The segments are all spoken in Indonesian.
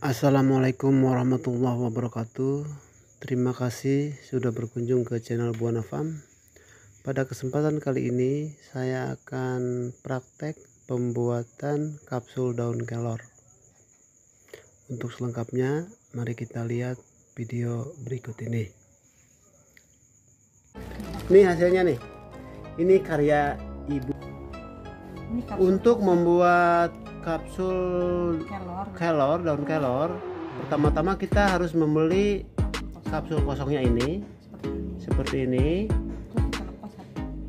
Assalamualaikum warahmatullahi wabarakatuh. Terima kasih sudah berkunjung ke channel Buana Farm Pada kesempatan kali ini saya akan praktek pembuatan kapsul daun kelor. Untuk selengkapnya mari kita lihat video berikut ini. Ini hasilnya nih. Ini karya ibu. Ini Untuk membuat kapsul kelor. kelor daun kelor. Pertama-tama kita harus membeli kapsul kosongnya ini. Seperti ini.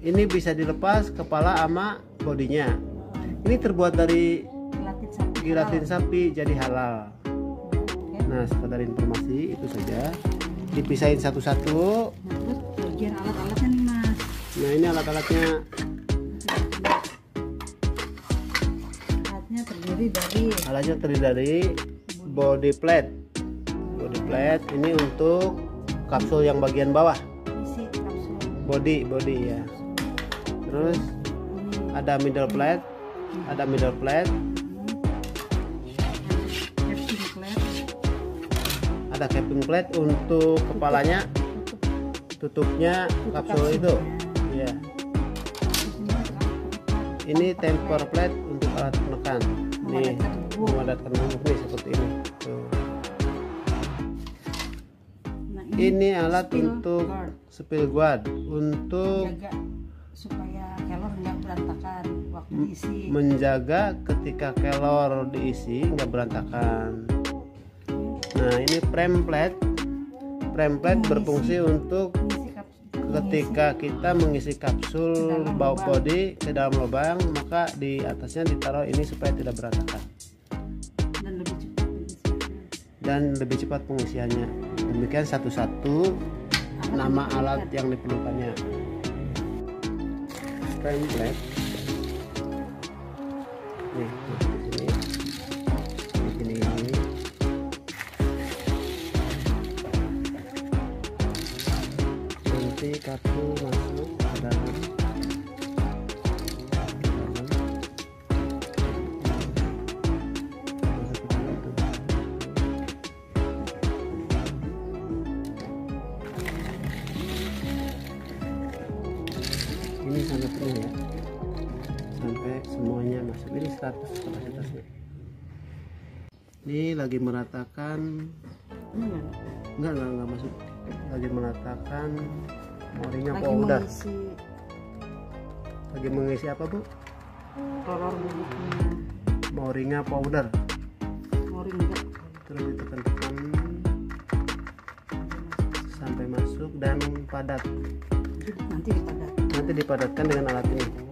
ini bisa dilepas kepala sama bodinya. Ini terbuat dari Gelatin sapi. jadi halal. Nah sekedar informasi itu saja. Dipisahin satu-satu. Nah, nah ini alat-alatnya terdiri dari alatnya terdiri dari body plate. Body plate ini untuk kapsul yang bagian bawah. Isi kapsul. body body ya. Terus ada middle plate ada middle plate. Ada capping plate untuk kepalanya. Tutupnya Tutup kapsul itu ini temper plate untuk alat penekan nih Memadatkan bubuk nih seperti ini Tuh. Nah, ini alat spill untuk guard. spill guard untuk supaya kelor nggak berantakan waktu diisi. menjaga ketika kelor diisi nggak berantakan nah ini frame plate frame plate Mengisi. berfungsi untuk. Ketika kita mengisi kapsul bau body ke dalam lubang maka di atasnya ditaruh ini supaya tidak berantakan. Dan lebih cepat pengisiannya. dan lebih cepat pengisiannya. Demikian satu-satu nama alat yang diperlukannya. Frame plate nih nanti kapsul masuk tuh. ini sampai penuh ya. Sampai semuanya masuk. Ini 100 kapasitasnya ini lagi meratakan enggak enggak enggak masuk. Lagi meratakan moringa lagi powder mengisi. Lagi mengisi apa bu? Telur bubuknya moringa powder moringa terus ditekan-tekan sampai masuk dan padat. Nanti dipadat. Nanti dipadatkan dengan alat ini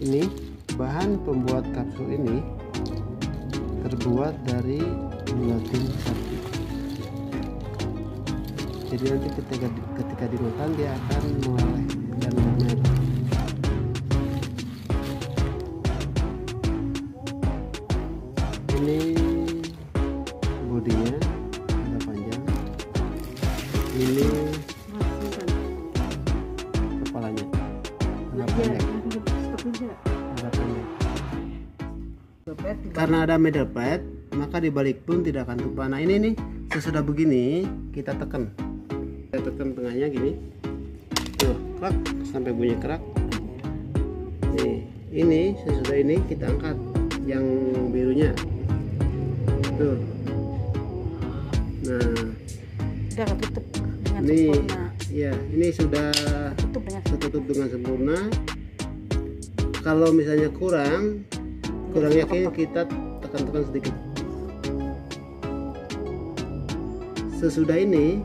ini bahan pembuat kapsul ini terbuat dari gelatin sapi. Jadi nanti ketika ketika dimakan dia akan meleleh dan lumer ini karena ada middle plate maka di balik pun tidak akan tumpah. Nah ini nih sesudah begini kita tekan. Kita tekan tengahnya gini. Tuh kerak sampai bunyi kerak. Nih ini sesudah ini kita angkat yang birunya. Tuh. Nah. Udah ketutup dengan ini sempurna. ya ini sudah tutup dengan tertutup dengan sempurna. Kalau misalnya kurang kurang yakin kita tekan-tekan sedikit. Sesudah ini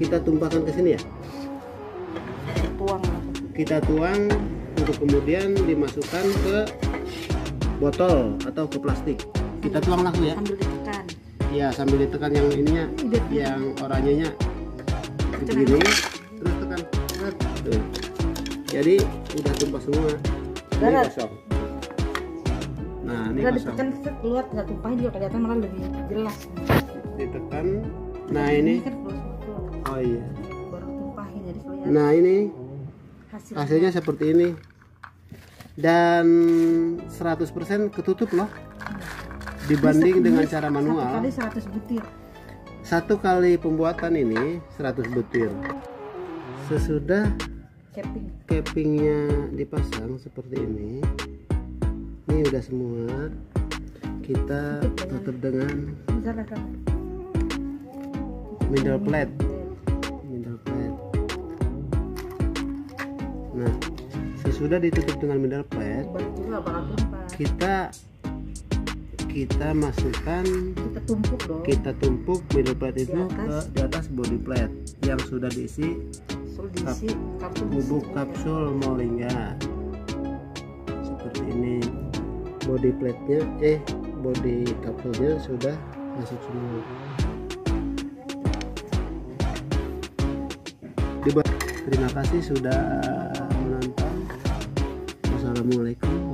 kita tumpahkan ke sini ya? Tuang. Kita tuang untuk kemudian dimasukkan ke botol atau ke plastik. Kita tuang langsung ya? sambil ditekan. Ya sambil ditekan yang ininya yang oranyenya. Begini terus tekan. Tuh. jadi udah tumpah semua. Ini kosong nah ini kosong ditekan keluar nggak tumpahin juga kelihatan malah lebih jelas. ditekan. Nah ini. Kan close betul. oh iya. Baru tumpahin jadi kelihatan. Nah ini. Hasil. hasilnya seperti ini. Dan 100% ketutup loh. Dibanding Ini dengan satu- cara Satu manual. kali 100 butir. satu kali pembuatan ini 100 butir. Sesudah Capping. capingnya dipasang seperti ini ini udah semua kita tutup dengan middle plate middle plate nah sesudah ditutup dengan middle plate kita kita masukkan Kita tumpuk dong. kita tumpuk middle plate itu Di ke atas. di atas body plate yang sudah diisi diisi. bubuk kapsul moringa seperti ini body plate nya eh body kapsulnya sudah masuk semua. Terima kasih sudah menonton. Wassalamualaikum